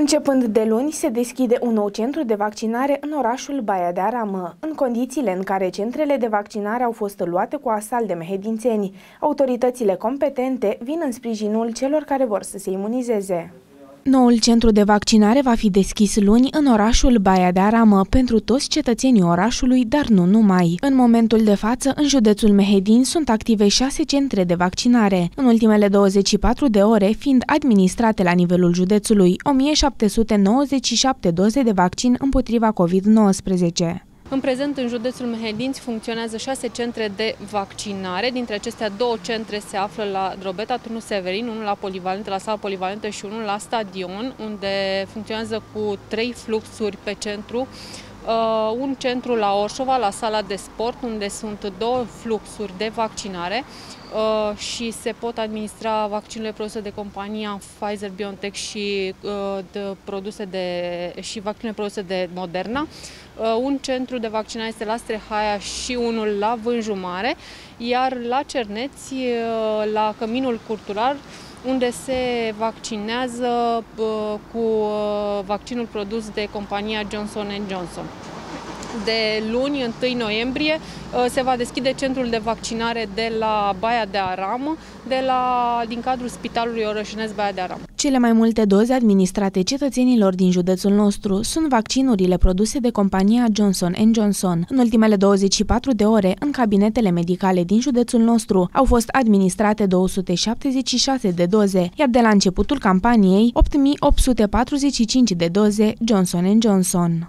Începând de luni, se deschide un nou centru de vaccinare în orașul Baia de Aramă. În condițiile în care centrele de vaccinare au fost luate cu asalt de mehedințeni, autoritățile competente vin în sprijinul celor care vor să se imunizeze. Noul centru de vaccinare va fi deschis luni în orașul Baia de Aramă pentru toți cetățenii orașului, dar nu numai. În momentul de față, în județul Mehedin sunt active șase centre de vaccinare, în ultimele 24 de ore fiind administrate la nivelul județului 1797 doze de vaccin împotriva COVID-19. În prezent, în județul Mehedinți funcționează șase centre de vaccinare. Dintre acestea, două centre se află la Drobeta, Turnul Severin, unul la polivalentă, la sala polivalentă și unul la stadion, unde funcționează cu trei fluxuri pe centru. Uh, un centru la Orșova, la sala de sport, unde sunt două fluxuri de vaccinare uh, și se pot administra vaccinurile produse de compania Pfizer-BioNTech și, uh, de produse de, și vaccinurile produse de Moderna. Uh, un centru de vaccinare este la Strehaia și unul la Vânju Mare, iar la Cerneți, uh, la Căminul Cultural, unde se vaccinează uh, cu vaccinul produs de compania Johnson Johnson de luni, 1 noiembrie, uh, se va deschide centrul de vaccinare de la Baia de Aram, de la, din cadrul Spitalului Orășinesc Baia de Aram. Cele mai multe doze administrate cetățenilor din județul nostru sunt vaccinurile produse de compania Johnson Johnson. În ultimele 24 de ore, în cabinetele medicale din județul nostru, au fost administrate 276 de doze, iar de la începutul campaniei, 8845 de doze Johnson Johnson.